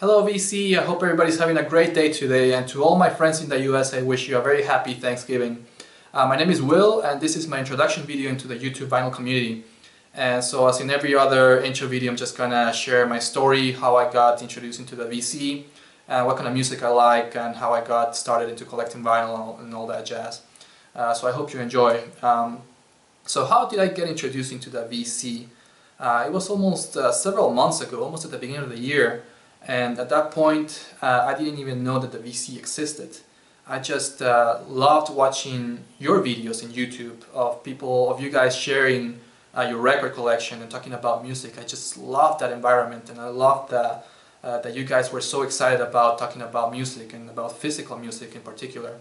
Hello VC, I hope everybody's having a great day today and to all my friends in the US I wish you a very happy Thanksgiving. Uh, my name is Will and this is my introduction video into the YouTube vinyl community. And so as in every other intro video I'm just gonna share my story, how I got introduced into the VC, and what kind of music I like and how I got started into collecting vinyl and all that jazz. Uh, so I hope you enjoy. Um, so how did I get introduced into the VC? Uh, it was almost uh, several months ago, almost at the beginning of the year. And at that point, uh, I didn't even know that the VC existed. I just uh, loved watching your videos in YouTube of people, of you guys sharing uh, your record collection and talking about music. I just loved that environment and I loved that, uh, that you guys were so excited about talking about music and about physical music in particular.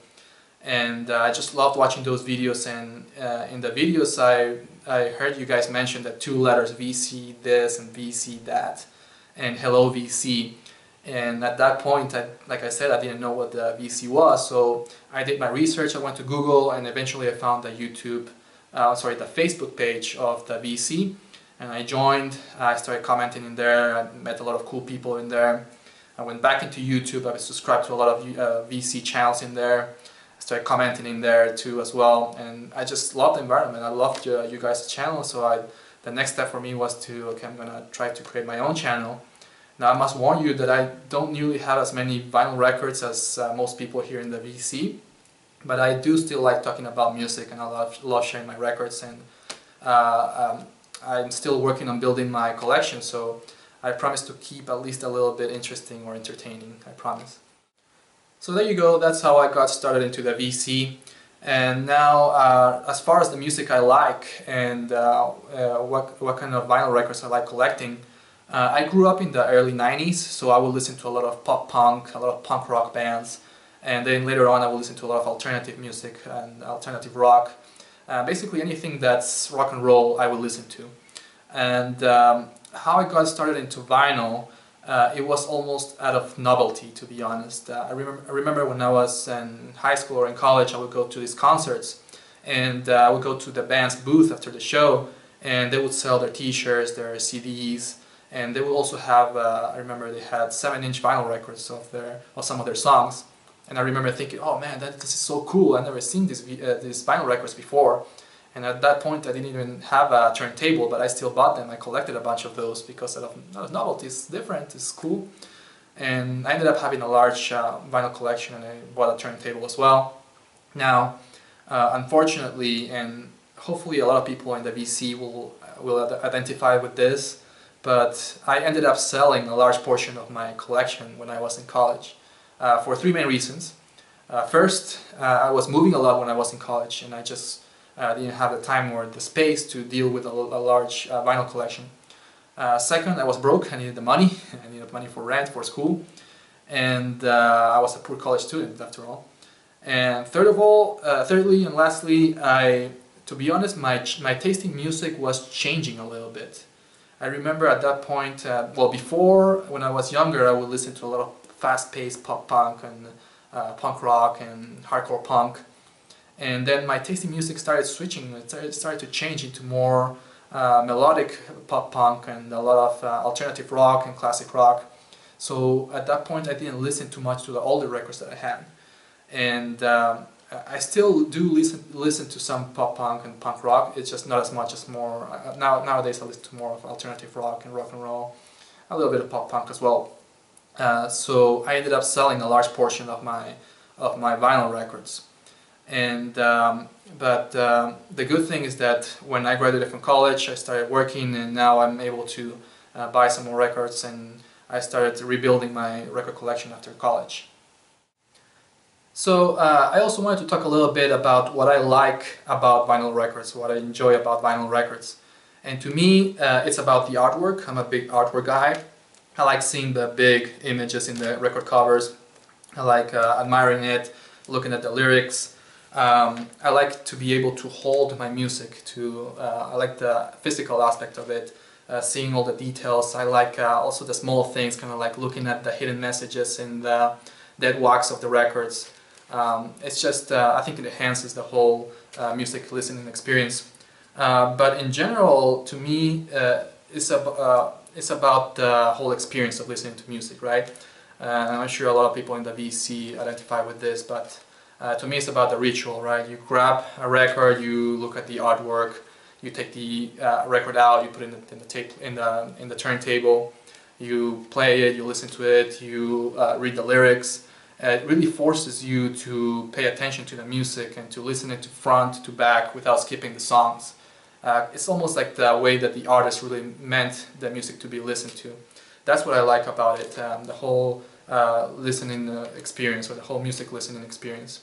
And uh, I just loved watching those videos and uh, in the videos I, I heard you guys mention the two letters VC this and VC that and hello VC. And at that point, I, like I said, I didn't know what the VC was. So I did my research. I went to Google, and eventually I found the YouTube, uh, sorry, the Facebook page of the VC. And I joined. I started commenting in there. I met a lot of cool people in there. I went back into YouTube. I was subscribed to a lot of uh, VC channels in there. I started commenting in there too as well. And I just loved the environment. I loved uh, you guys' channel. So I, the next step for me was to okay, I'm gonna try to create my own channel now I must warn you that I don't nearly have as many vinyl records as uh, most people here in the VC, but I do still like talking about music and I love, love sharing my records and uh, um, I'm still working on building my collection so I promise to keep at least a little bit interesting or entertaining, I promise. So there you go, that's how I got started into the VC. And now, uh, as far as the music I like and uh, uh, what, what kind of vinyl records I like collecting, uh, I grew up in the early 90s, so I would listen to a lot of pop punk, a lot of punk rock bands, and then later on I would listen to a lot of alternative music and alternative rock. Uh, basically anything that's rock and roll I would listen to. And um, how I got started into vinyl, uh, it was almost out of novelty to be honest. Uh, I, remember, I remember when I was in high school or in college I would go to these concerts and uh, I would go to the band's booth after the show and they would sell their t-shirts, their CDs, and they would also have uh, I remember they had seven inch vinyl records of their of some of their songs. And I remember thinking oh man that this is so cool. I've never seen these uh, these vinyl records before and at that point I didn't even have a turntable but I still bought them. I collected a bunch of those because of novelty it's different it's cool. And I ended up having a large uh, vinyl collection and I bought a turntable as well. Now uh, unfortunately and hopefully a lot of people in the VC will will identify with this but I ended up selling a large portion of my collection when I was in college uh, for three main reasons. Uh, first, uh, I was moving a lot when I was in college and I just uh, didn't have the time or the space to deal with a, a large uh, vinyl collection. Uh, second, I was broke, I needed the money, I needed money for rent, for school, and I was a poor college student after all. And third of all, thirdly and lastly, I, to be honest, my, my taste in music was changing a little bit. I remember at that point, uh, well before, when I was younger, I would listen to a lot of fast-paced pop punk and uh, punk rock and hardcore punk. And then my taste in music started switching, it started, to change into more uh, melodic pop punk and a lot of uh, alternative rock and classic rock. So at that point I didn't listen too much to the older records that I had. And um, I still do listen listen to some pop punk and punk rock. It's just not as much as more uh, now nowadays. I listen to more of alternative rock and rock and roll, a little bit of pop punk as well. Uh, so I ended up selling a large portion of my of my vinyl records, and um, but um, the good thing is that when I graduated from college, I started working, and now I'm able to uh, buy some more records, and I started rebuilding my record collection after college. So uh, I also wanted to talk a little bit about what I like about vinyl records, what I enjoy about vinyl records. And to me, uh, it's about the artwork. I'm a big artwork guy. I like seeing the big images in the record covers. I like uh, admiring it, looking at the lyrics. Um, I like to be able to hold my music. To uh, I like the physical aspect of it, uh, seeing all the details. I like uh, also the small things, kind of like looking at the hidden messages in the dead wax of the records. Um, it's just, uh, I think it enhances the whole uh, music listening experience. Uh, but in general, to me, it's a, uh, it's about the whole experience of listening to music, right? I'm sure a lot of people in the VC identify with this, but uh, to me it's about the ritual, right? You grab a record, you look at the artwork, you take the uh, record out, you put it in the, in the tape in the in the turntable, you play it, you listen to it, you uh, read the lyrics. it really forces you to pay attention to the music and to listen it to front to back without skipping the songs. Uh, it's almost like the way that the artist really meant the music to be listened to. That's what I like about it, um, the whole uh, listening uh, experience or the whole music listening experience.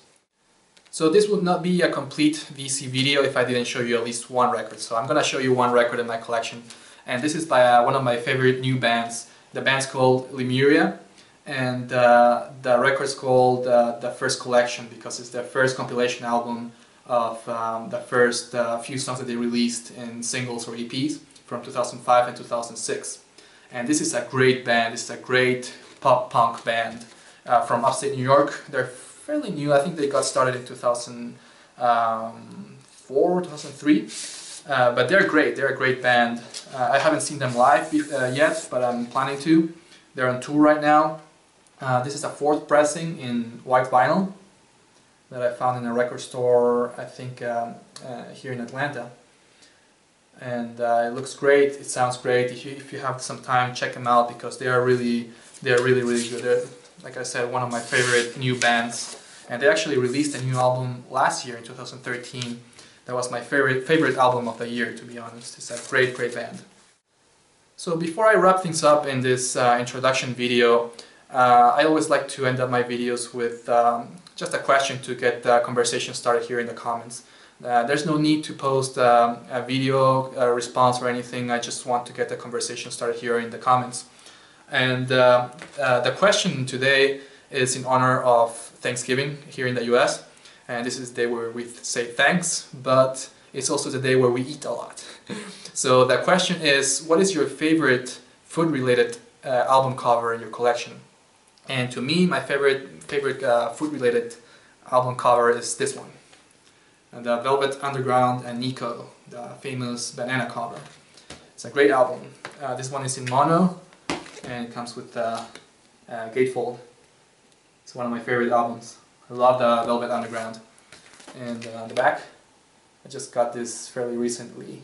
So this would not be a complete VC video if I didn't show you at least one record. So I'm gonna show you one record in my collection. And this is by uh, one of my favorite new bands. The band's called Lemuria. And uh, the record's called uh, The First Collection because it's their first compilation album of um, the first uh, few songs that they released in singles or EPs from 2005 and 2006. And this is a great band, is a great pop punk band uh, from upstate New York. They're fairly new. I think they got started in 2004, 2003. Uh, but they're great. They're a great band. Uh, I haven't seen them live uh, yet, but I'm planning to. They're on tour right now. Uh, this is a fourth pressing in white vinyl that I found in a record store, I think um, uh, here in Atlanta. And uh, it looks great. It sounds great. If you, if you have some time, check them out because they are really, they are really, really good. They're, like I said, one of my favorite new bands. And they actually released a new album last year in 2013. That was my favorite favorite album of the year, to be honest. It's a great, great band. So before I wrap things up in this uh, introduction video, uh, I always like to end up my videos with um, just a question to get the conversation started here in the comments. Uh, there's no need to post um, a video a response or anything, I just want to get the conversation started here in the comments. And uh, uh, the question today is in honor of Thanksgiving here in the US. And this is the day where we say thanks, but it's also the day where we eat a lot. so the question is, what is your favorite food-related uh, album cover in your collection? And to me, my favorite favorite uh, food-related album cover is this one. And the Velvet Underground and Nico, the famous banana cover. It's a great album. Uh, this one is in mono, and it comes with the uh, gatefold. It's one of my favorite albums. I love the Velvet Underground. And uh, the back, I just got this fairly recently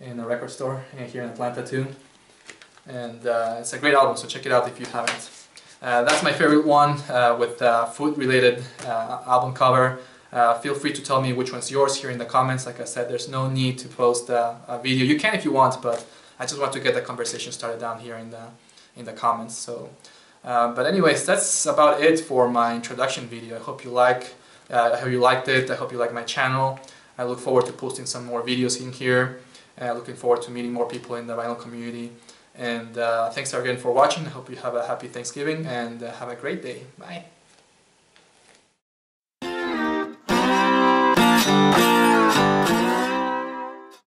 in a record store here in Atlanta too. And uh, it's a great album, so check it out if you haven't. Uh, that's my favorite one uh, with uh, food related uh, album cover. Uh, feel free to tell me which one's yours here in the comments. Like I said, there's no need to post a video. You can if you want, but I just want to get the conversation started down here in the in the comments. So, uh, but anyways, that's about it for my introduction video. I hope you like. Uh, I hope you liked it. I hope you like my channel. I look forward to posting some more videos in here. Uh, looking forward to meeting more people in the vinyl community. And uh, thanks again for watching. I hope you have a happy Thanksgiving and uh, have a great day. Bye.